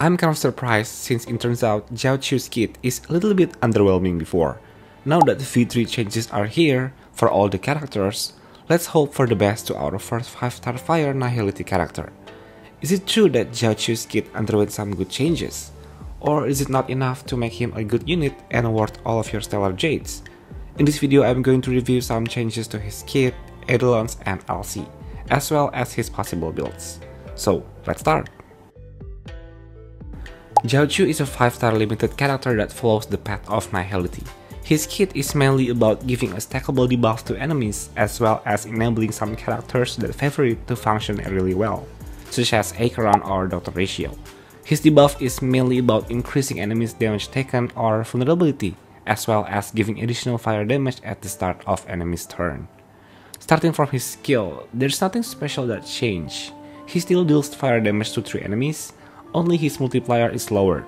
I'm kind of surprised since it turns out Jiaoqiu's kit is a little bit underwhelming before. Now that the V3 changes are here for all the characters, let's hope for the best to our first 5-star Fire Nihility character. Is it true that Jiaoqiu's kit underwent some good changes? Or is it not enough to make him a good unit and worth all of your Stellar Jades? In this video I'm going to review some changes to his kit, Eidolons and LC, as well as his possible builds. So let's start! Jiaoqiu is a 5-star limited character that follows the path of Nihility. His kit is mainly about giving a stackable debuff to enemies as well as enabling some characters that favor it to function really well, such as Acheron or Dr. Ratio. His debuff is mainly about increasing enemies damage taken or vulnerability, as well as giving additional fire damage at the start of enemy's turn. Starting from his skill, there's nothing special that changed. He still deals fire damage to 3 enemies, only his multiplier is lower.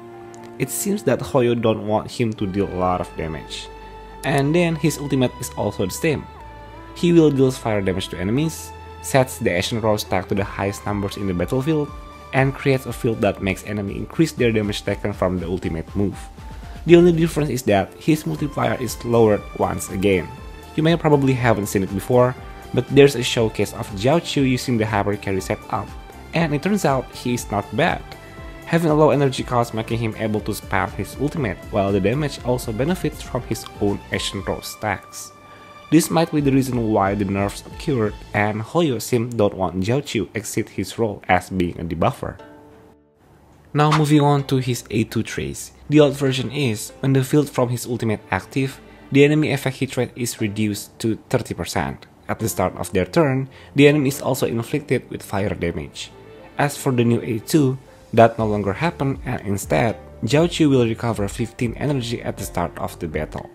It seems that Hoyo don't want him to deal a lot of damage. And then his ultimate is also the same. He will deal fire damage to enemies, sets the Ashen Rose stack to the highest numbers in the battlefield, and creates a field that makes enemy increase their damage taken from the ultimate move. The only difference is that his multiplier is lowered once again. You may probably haven't seen it before, but there's a showcase of Jiaoqiu using the Hyper Carry setup, and it turns out he is not bad. Having a low energy cost making him able to spam his ultimate, while the damage also benefits from his own Ashen Rose stacks. This might be the reason why the nerfs occurred and Hoyo Sim don't want Jiaoqiu exceed his role as being a debuffer. Now moving on to his A2 trace. The old version is, when the field from his ultimate active, the enemy effect hit rate is reduced to 30%. At the start of their turn, the enemy is also inflicted with fire damage. As for the new A2, that no longer happen and instead, Jiaoqiu will recover 15 energy at the start of the battle.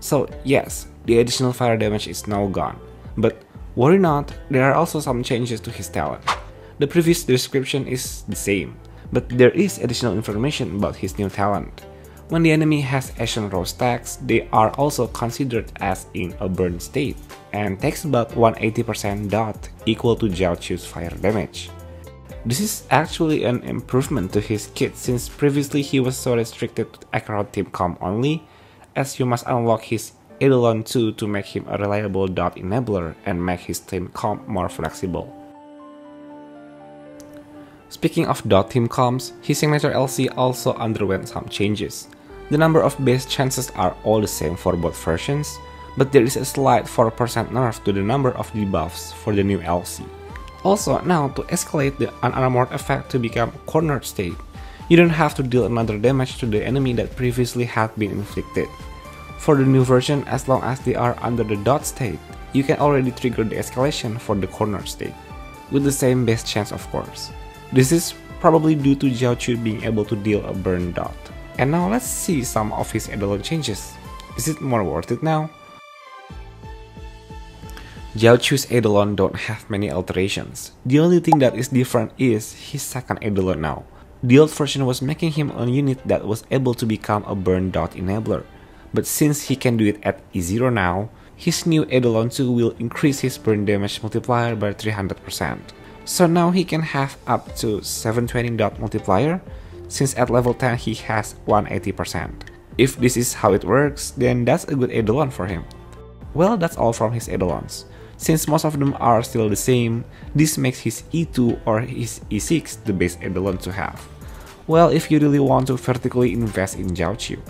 So yes, the additional fire damage is now gone, but worry not, there are also some changes to his talent. The previous description is the same, but there is additional information about his new talent. When the enemy has Ashen Rose stacks, they are also considered as in a burn state, and takes about 180% dot equal to Jiaoqiu's fire damage. This is actually an improvement to his kit since previously he was so restricted to Acheron Team Comp only, as you must unlock his Eidolon 2 to make him a reliable dot enabler and make his team comp more flexible. Speaking of dot team comps, his signature LC also underwent some changes. The number of base chances are all the same for both versions, but there is a slight 4% nerf to the number of debuffs for the new LC. Also, now to escalate the unarmored effect to become cornered state, you don't have to deal another damage to the enemy that previously had been inflicted. For the new version, as long as they are under the dot state, you can already trigger the escalation for the corner state, with the same base chance of course. This is probably due to Jiaoqiu being able to deal a burn dot. And now let's see some of his Eidolon changes. Is it more worth it now? Jiaoqiu's Eidolon don't have many alterations. The only thing that is different is his second Eidolon now. The old version was making him a unit that was able to become a burn dot enabler, but since he can do it at E0 now, his new Eidolon 2 will increase his burn damage multiplier by 300%. So now he can have up to 720 dot multiplier, since at level 10 he has 180%. If this is how it works, then that's a good Eidolon for him. Well, that's all from his Eidolons. Since most of them are still the same, this makes his E2 or his E6 the best Eidolon to have. Well, if you really want to vertically invest in Jiaoqiu.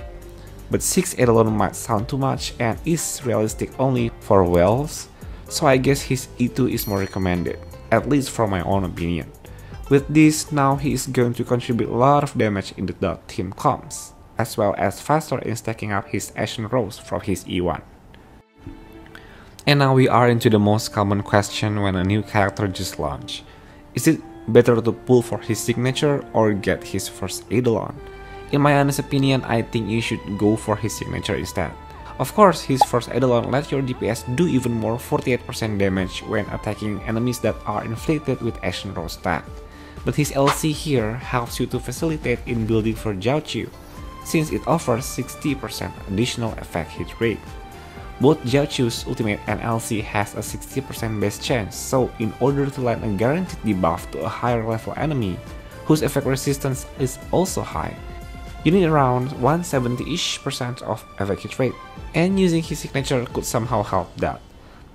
But 6 Eidolon might sound too much and is realistic only for whales, so I guess his E2 is more recommended, at least from my own opinion. With this, now he is going to contribute a lot of damage in the dot team comps, as well as faster in stacking up his Ashen Rose from his E1. And now we are into the most common question when a new character just launched. Is it better to pull for his signature or get his first Eidolon? In my honest opinion, I think you should go for his signature instead. Of course, his first Eidolon lets your DPS do even more 48% damage when attacking enemies that are inflicted with Ashen Rose stack. But his LC here helps you to facilitate in building for Jiaoqiu, since it offers 60% additional effect hit rate. Both Jiaoqiu's ultimate and LC has a 60% base chance, so in order to land a guaranteed debuff to a higher level enemy, whose effect resistance is also high. You need around 170-ish percent of effect hit rate, and using his signature could somehow help that.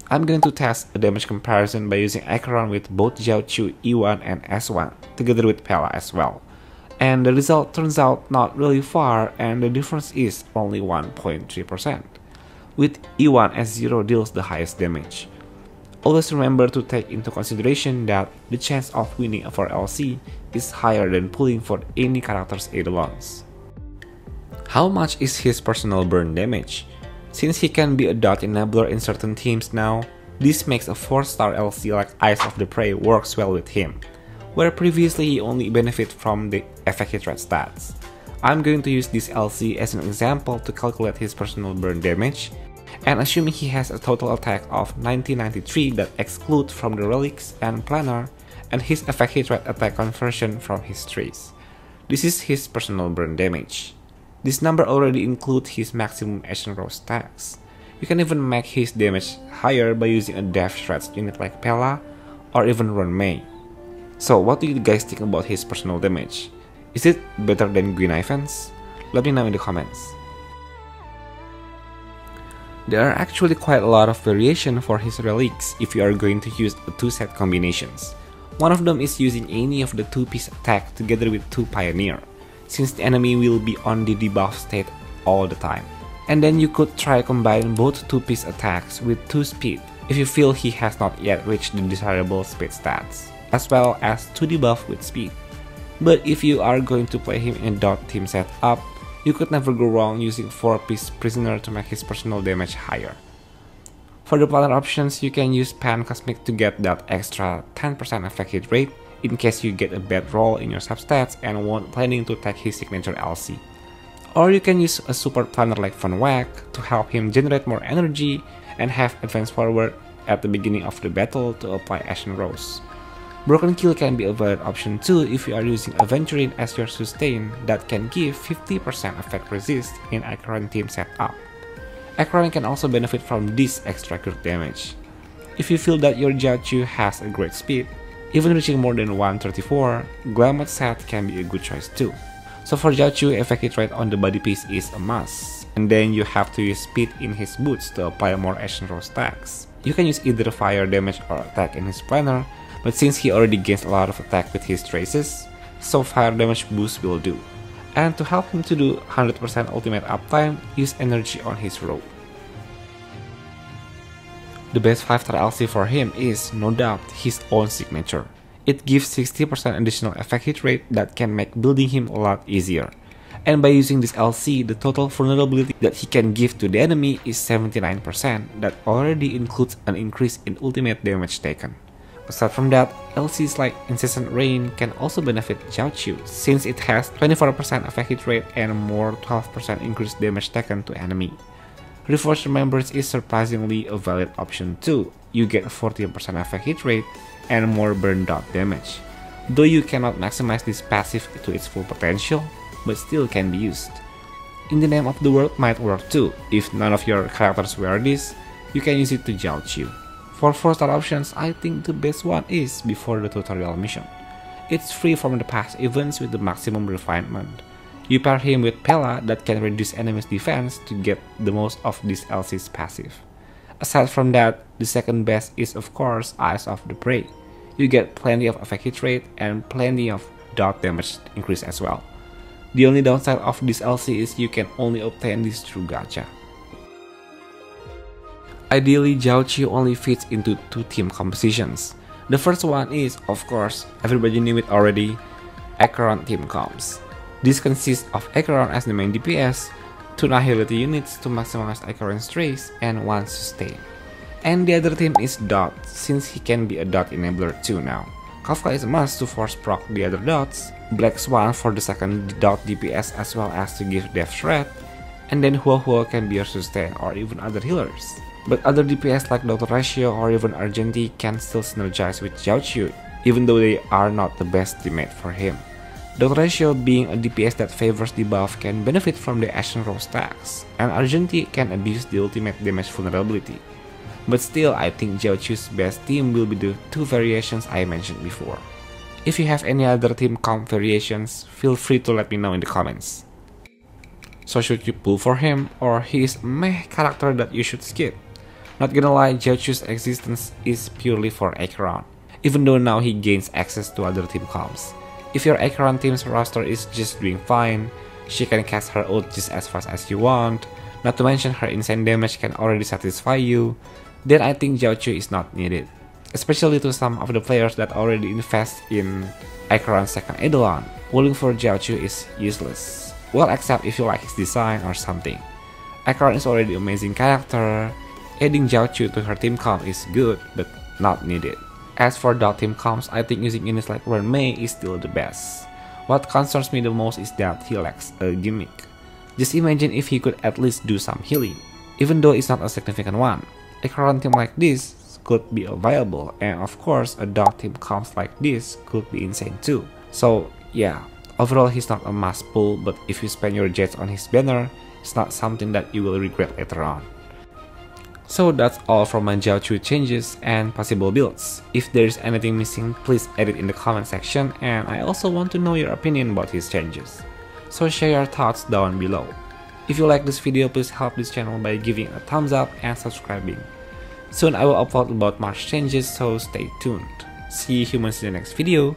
I'm going to test a damage comparison by using Acheron with both Jiaoqiu E1 and S1, together with Pela as well. And the result turns out not really far and the difference is only 1.3%. With E1 S0 deals the highest damage. Always remember to take into consideration that the chance of winning for LC is higher than pulling for any character's Eidolons. How much is his personal burn damage? Since he can be a dot enabler in certain teams now, this makes a 4-star LC like Eyes of the Prey works well with him, where previously he only benefited from the effect hit rate stats. I'm going to use this LC as an example to calculate his personal burn damage, and assuming he has a total attack of 1993 that excludes from the relics and planar, and his effect hit rate attack conversion from his trees. This is his personal burn damage. This number already includes his maximum Ashen Rose stacks. You can even make his damage higher by using a Death Shreds unit like Pela or even Ruan Mei. So what do you guys think about his personal damage? Is it better than Guinaifen's? Let me know in the comments. There are actually quite a lot of variation for his relics if you are going to use two set combinations. One of them is using any of the two piece attack together with two pioneer since the enemy will be on the debuff state all the time. And then you could try combine both 2-piece attacks with 2 speed if you feel he has not yet reached the desirable speed stats, as well as 2 debuff with speed. But if you are going to play him in dot team setup, you could never go wrong using 4-piece prisoner to make his personal damage higher. For the planar options, you can use Pan Cosmic to get that extra 10% effect hit rate in case you get a bad roll in your substats and want planning to take his signature LC. Or you can use a support planar like Vonwacq to help him generate more energy and have advance forward at the beginning of the battle to apply Ashen Rose. Broken Keel can be a valid option too if you are using Aventurine as your sustain that can give 50% effect resist in Acheron team setup. Acheron can also benefit from this extra crit damage. If you feel that your Jiaoqiu has a great speed, even reaching more than 134, Glamoth set can be a good choice too. So for Jiaoqiu, effect hit rate on the body piece is a must, and then you have to use speed in his boots to apply more Ashen Rose stacks. You can use either fire damage or attack in his planar, but since he already gains a lot of attack with his traces, so fire damage boost will do. And to help him to do 100% ultimate uptime, use energy on his robe. The best 5 star LC for him is, no doubt, his own signature. It gives 60% additional effect hit rate that can make building him a lot easier. And by using this LC, the total vulnerability that he can give to the enemy is 79% that already includes an increase in ultimate damage taken. Aside from that, LCs like Incessant Rain can also benefit Jiaoqiu since it has 24% effect hit rate and more 12% increased damage taken to enemy. Reforged Remembrance is surprisingly a valid option too. You get a 40% effect hit rate and more burn out damage. Though you cannot maximize this passive to its full potential, but still can be used. In the Name of the World might work too, if none of your characters wear this, you can use it to Jiaoqiu. For 4 star options, I think the best one is before the tutorial mission. It's free from the past events with the maximum refinement. You pair him with Pela that can reduce enemy's defense to get the most of this LC's passive. Aside from that, the second best is of course Eyes of the Prey. You get plenty of effect hit rate and plenty of dot damage increase as well. The only downside of this LC is you can only obtain this through gacha. Ideally, Jiaoqiu only fits into two team compositions. The first one is, of course, everybody knew it already, Acheron team comps. This consists of Acheron as the main DPS, 2 Nihility units to maximize Acheron's trace, and 1 sustain. And the other team is Dot, since he can be a Dot enabler too now. Kafka is a must to force proc the other dots, Black Swan for the second dot DPS as well as to give Death Shred, and then Huohuo can be your sustain or even other healers. But other DPS like Dr. Ratio or even Argenti can still synergize with Jiaoqiu, even though they are not the best teammate for him. Dot Ratio being a DPS that favors debuff can benefit from the Ashen Rose stacks, and Argenti can abuse the ultimate damage vulnerability. But still, I think Jiaoqiu's best team will be the two variations I mentioned before. If you have any other team comp variations, feel free to let me know in the comments. So should you pull for him, or he is meh character that you should skip? Not gonna lie, Jiaoqiu's existence is purely for Acheron, even though now he gains access to other team comps. If your Acheron team's roster is just doing fine, she can cast her ult just as fast as you want, not to mention her insane damage can already satisfy you, then I think Jiaoqiu is not needed. Especially to some of the players that already invest in Acheron's second Eidolon, pulling for Jiaoqiu is useless. Well except if you like his design or something. Acheron is already amazing character, adding Jiaoqiu to her team comp is good, but not needed. As for dot team comps, I think using units like Ruan Mei is still the best. What concerns me the most is that he lacks a gimmick. Just imagine if he could at least do some healing, even though it's not a significant one. A current team like this could be viable, and of course a dot team comps like this could be insane too. So yeah, overall he's not a must pull, but if you spend your jets on his banner, it's not something that you will regret later on. So that's all from my Jiaoqiu changes and possible builds. If there is anything missing, please add it in the comment section and I also want to know your opinion about his changes. So share your thoughts down below. If you like this video, please help this channel by giving a thumbs up and subscribing. Soon I will upload about March changes, so stay tuned. See you humans in the next video.